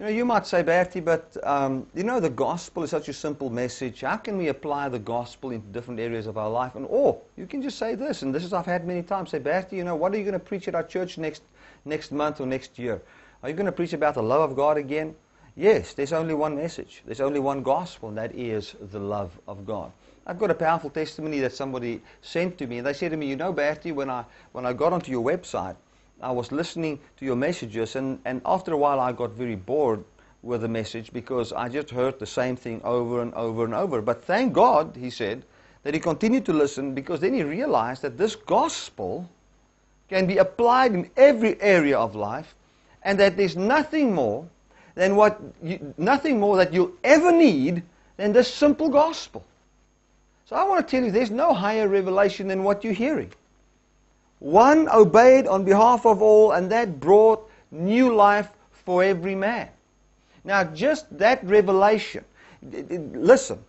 You know, you might say, Bertie, but um, you know, the gospel is such a simple message. How can we apply the gospel in different areas of our life? And or you can just say this, and this is I've had many times. Say, Bertie, you know, what are you going to preach at our church next next month or next year? Are you going to preach about the love of God again? Yes, there's only one message. There's only one gospel, and that is the love of God. I've got a powerful testimony that somebody sent to me, and they said to me, you know, Bertie, when I when I got onto your website I was listening to your messages, and, and after a while I got very bored with the message because I just heard the same thing over and over and over. But thank God, he said, that he continued to listen because then he realized that this gospel can be applied in every area of life and that there's nothing more than what you, nothing more that you'll ever need than this simple gospel. So I want to tell you there's no higher revelation than what you're hearing. One obeyed on behalf of all, and that brought new life for every man. Now, just that revelation, listen,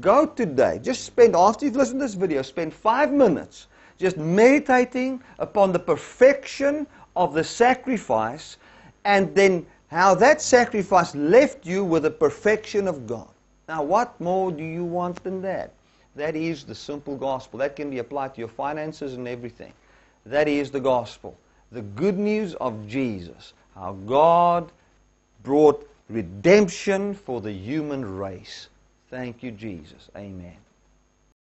go today, just spend, after you've listened to this video, spend five minutes just meditating upon the perfection of the sacrifice and then how that sacrifice left you with the perfection of God. Now, what more do you want than that? That is the simple gospel. That can be applied to your finances and everything. That is the gospel. The good news of Jesus. How God brought redemption for the human race. Thank you, Jesus. Amen.